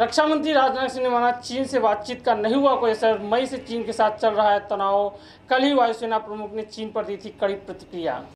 रक्षा मंत्री राजनाथ सिंह ने माना चीन से बातचीत का नहीं हुआ कोई असर। मई से चीन के साथ चल रहा है तनाव। कल ही वायुसेना प्रमुख ने चीन पर दी थी कड़ी प्रतिक्रिया।